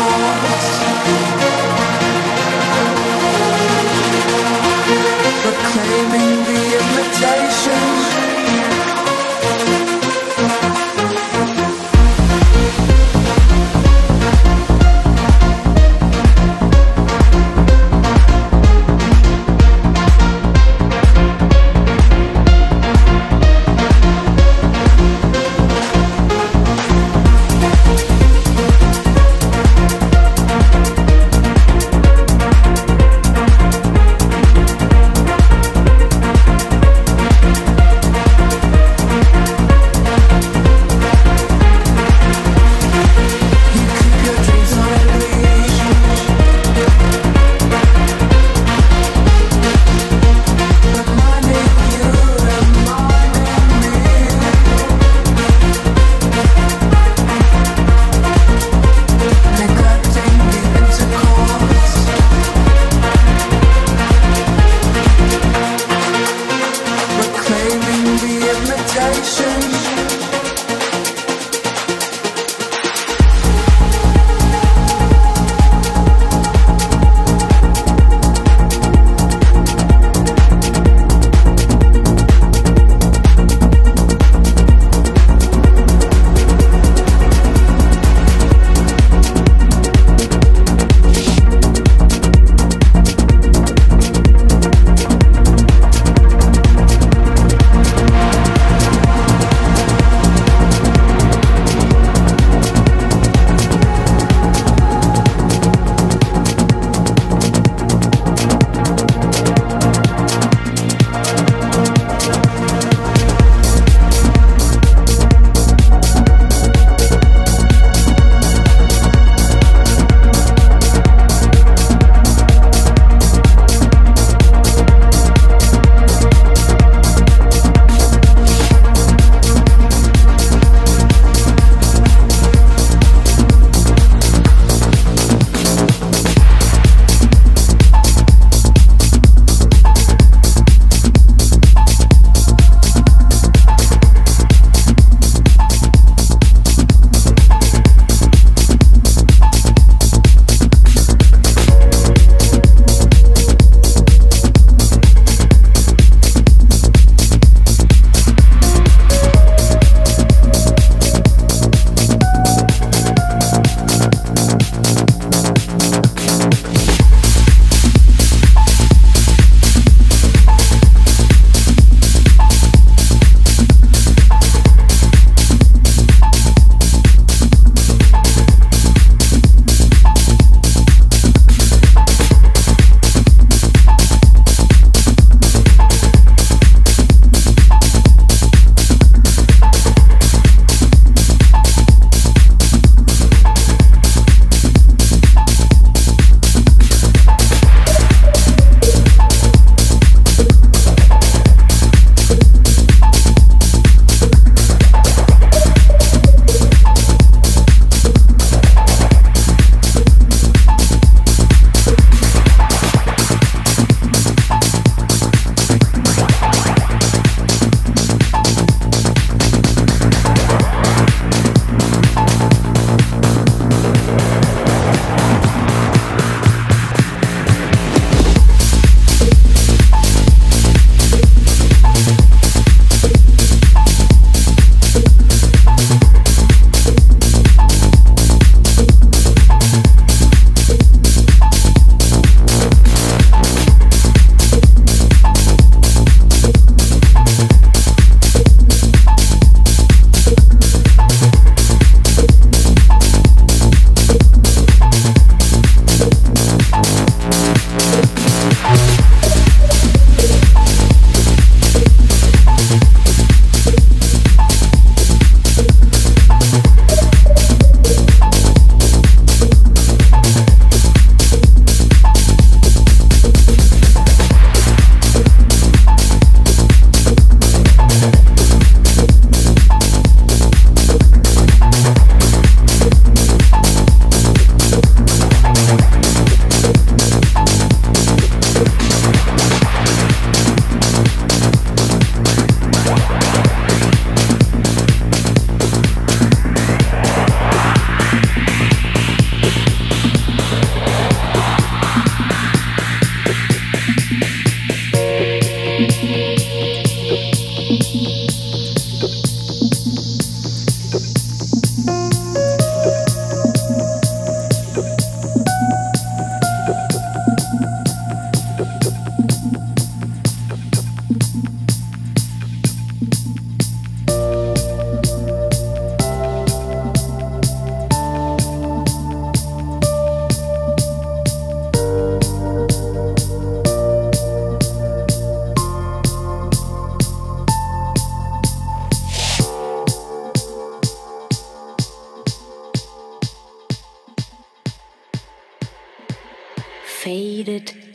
intercourse.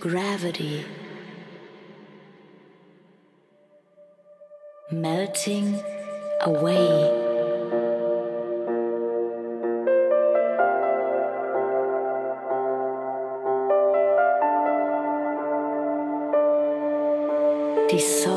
Gravity. Melting away. dissolve